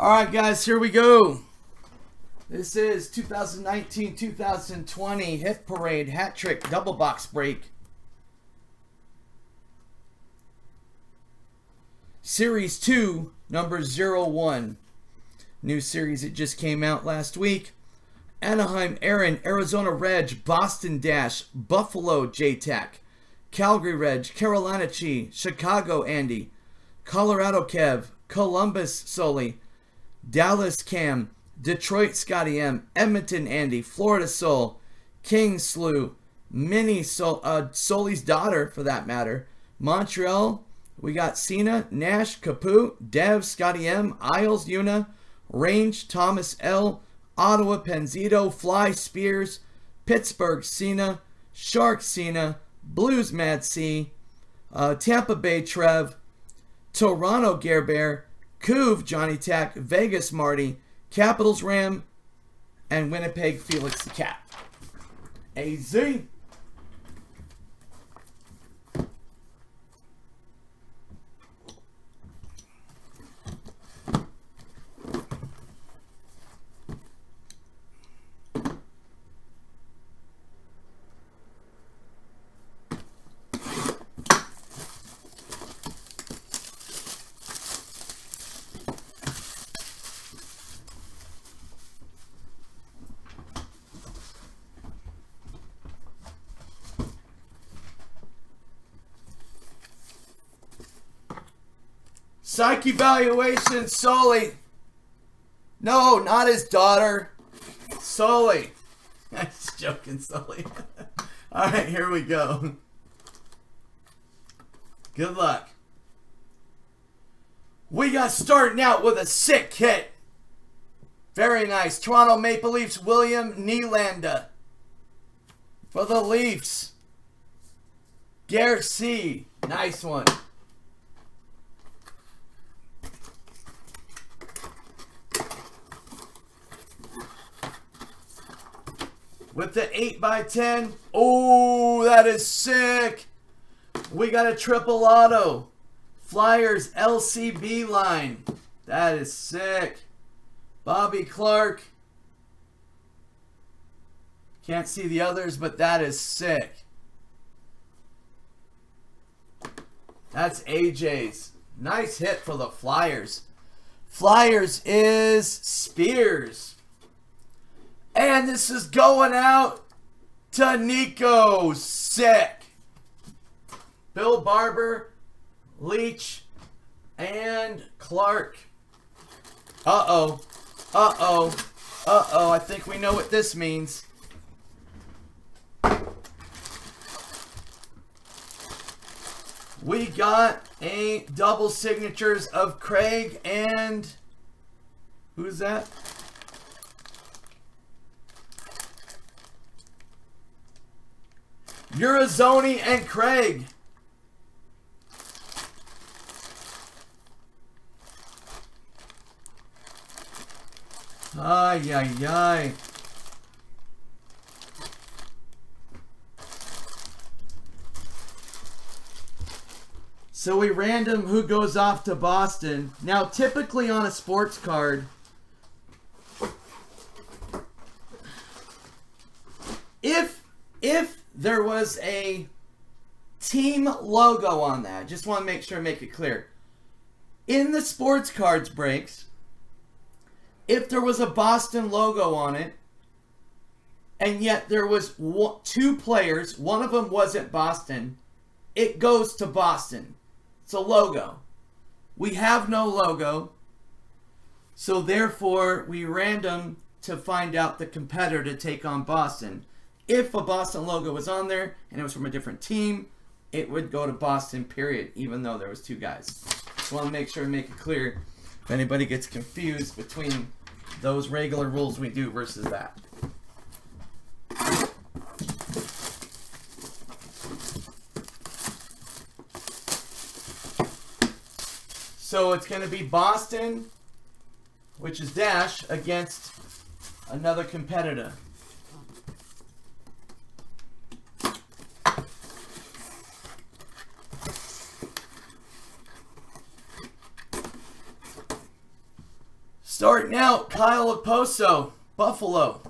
All right, guys, here we go. This is 2019-2020 Hit Parade Hat Trick Double Box Break. Series 2, number 01. New series that just came out last week. Anaheim Aaron, Arizona Reg, Boston Dash, Buffalo J-Tech, Calgary Reg, Carolina Chi, Chicago Andy, Colorado Kev, Columbus Sully, Dallas Cam, Detroit Scotty M, Edmonton Andy, Florida Soul, King Slew, Mini Sol, uh, Sully's daughter for that matter, Montreal, we got Cena, Nash, Capu, Dev, Scotty M, Isles, Una, Range, Thomas L, Ottawa, Penzito, Fly, Spears, Pittsburgh, Cena, Shark, Cena, Blues, Mad C, uh, Tampa Bay, Trev, Toronto, Bear, Couve, Johnny Tech, Vegas, Marty, Capitals, Ram, and Winnipeg, Felix the Cat. AZ. Psych evaluation, Sully. No, not his daughter. Sully. I'm just joking, Sully. All right, here we go. Good luck. We got starting out with a sick hit. Very nice. Toronto Maple Leafs, William Nylander. For the Leafs. Garcia. Nice one. With the 8x10. Oh, that is sick. We got a triple auto. Flyers LCB line. That is sick. Bobby Clarke. Can't see the others, but that is sick. That's AJ's. Nice hit for the Flyers. Flyers is Spears. And this is going out to Nico. Sick. Bill Barber, Leach, and Clarke. Uh-oh. Uh-oh. Uh-oh. I think we know what this means. We got a double signatures of Craig and... Who's that? Eruzione and Craig. Ay, ay, ay. So we random who goes off to Boston. Now, typically on a sports card, if if there was a team logo on that. Just want to make sure make it clear. In the sports cards breaks, if there was a Boston logo on it, and yet there was two players, one of them wasn't Boston, it goes to Boston. It's a logo. We have no logo, so therefore we random to find out the competitor to take on Boston. If a Boston logo was on there and it was from a different team, it would go to Boston, period, even though there was two guys. Just want to make sure and make it clear if anybody gets confused between those regular rules we do versus that. So it's going to be Boston, which is Dash, against another competitor. Starting out, Kyle Okposo, Buffalo.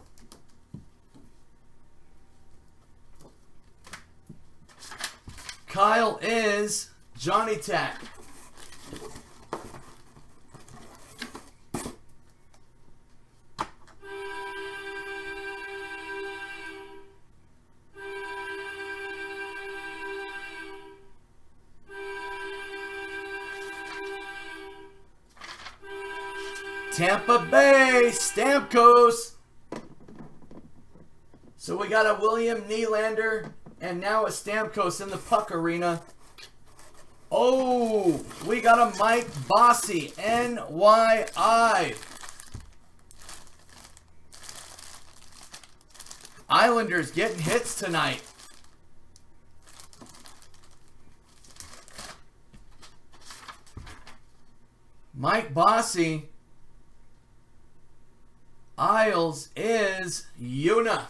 Kyle is Johnny Tack. Tampa Bay, Stamkos. So we got a William Nylander and now a Stamkos in the puck arena. Oh, we got a Mike Bossy, NYI. Islanders getting hits tonight. Mike Bossy. Isles is Yuna.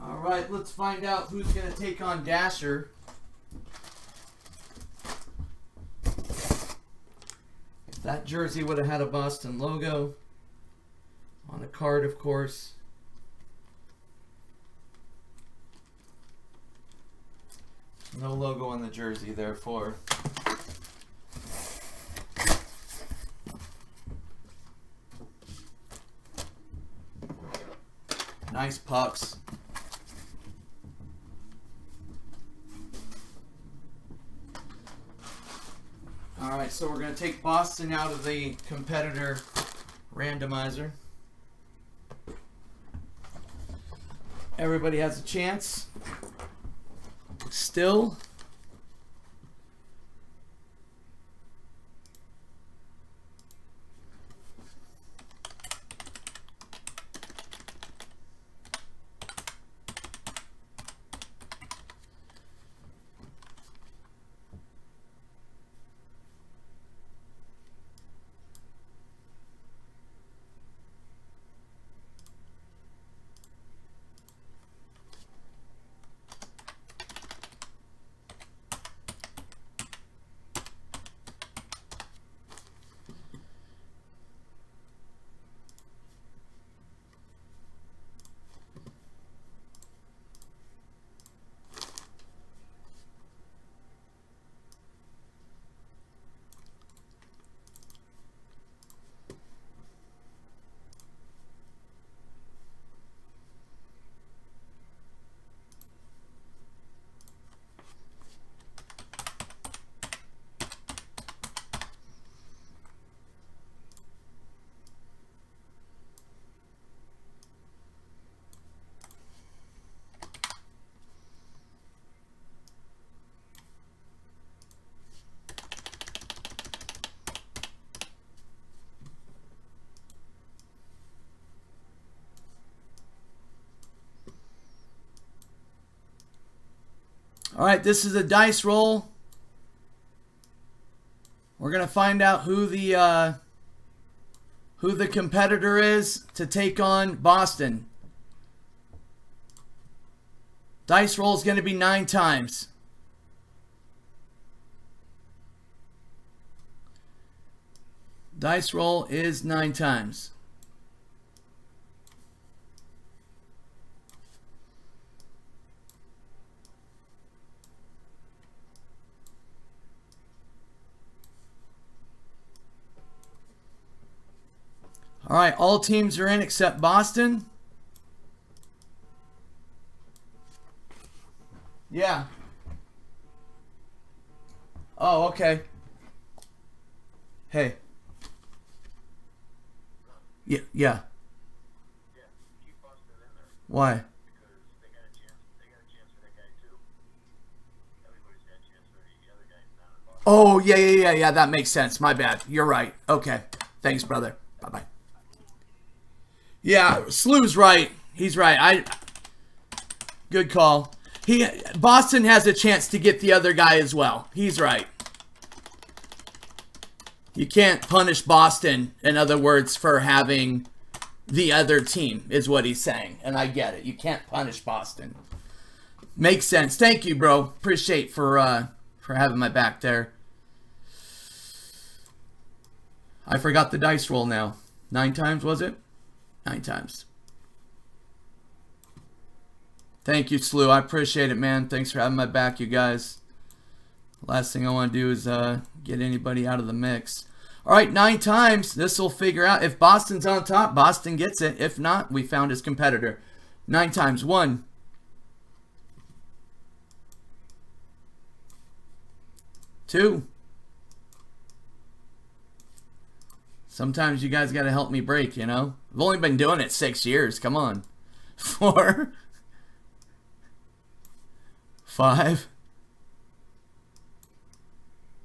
All right, let's find out who's going to take on Dasher. That jersey would have had a Boston logo on the card, of course. No logo on the jersey, therefore. Nice pucks. Alright, so we're going to take Boston out of the competitor randomizer. Everybody has a chance. Still. All right, this is a dice roll. We're gonna find out who the uh, who the competitor is to take on Boston. Dice roll is gonna be nine times. Dice roll is nine times. All right, all teams are in except Boston. Yeah. Oh, okay. Hey. Yeah, yeah. Why? Oh, yeah, yeah, yeah, yeah. That makes sense. My bad. You're right. Okay. Thanks, brother. Bye-bye. Yeah, Slew's right. He's right. I good call. He Boston has a chance to get the other guy as well. He's right. You can't punish Boston, in other words, for having the other team, is what he's saying. And I get it. You can't punish Boston. Makes sense. Thank you, bro. Appreciate for uh for having my back there. I forgot the dice roll now. Nine times, was it? Nine times. Thank you, Slew. I appreciate it, man. Thanks for having my back, you guys. Last thing I want to do is uh, get anybody out of the mix. All right, nine times. This will figure out. If Boston's on top, Boston gets it. If not, we found his competitor. Nine times. One. Two. Sometimes you guys got to help me break, you know? I've only been doing it six years. Come on. Four. Five.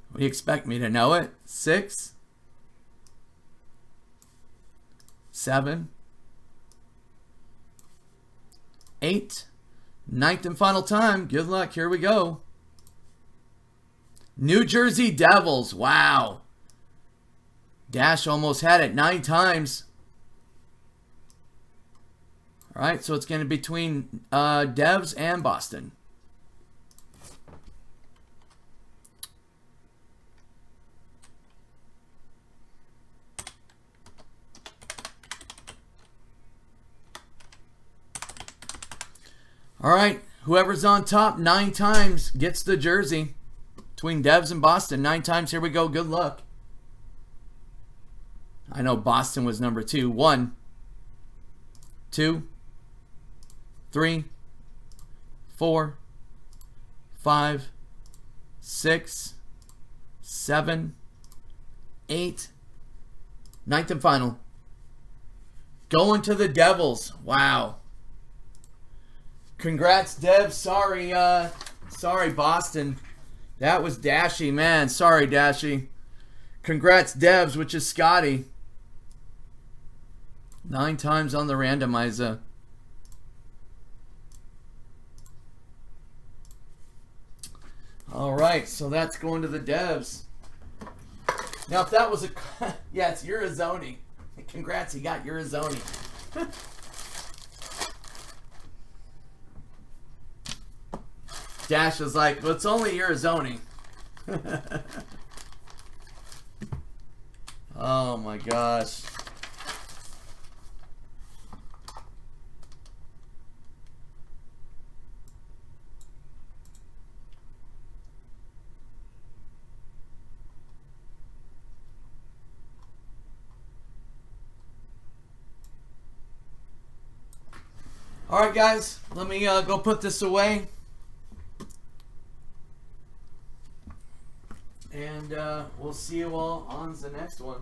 What do you expect me to know it? Six. Seven. Eight. Ninth and final time. Good luck. Here we go. New Jersey Devils. Wow. Dash almost had it nine times. All right, so it's going to be between uh, Devs and Boston. All right, whoever's on top nine times gets the jersey between Devs and Boston. Nine times. Here we go. Good luck. I know Boston was number two. One, two, three, four, five, six, seven, eight, ninth and final. Going to the Devils. Wow. Congrats, Dev. Sorry, uh, sorry, Boston. That was Dashy, man. Sorry, Dashy. Congrats, Devs, which is Scotty. Nine times on the randomizer. All right, so that's going to the devs. Now, if that was a... yeah, it's Eruzione. Congrats, he got Eruzione. Dash is like, well, it's only Eruzione. oh, my gosh. All right, guys, let me uh, go put this away. And uh, we'll see you all on the next one.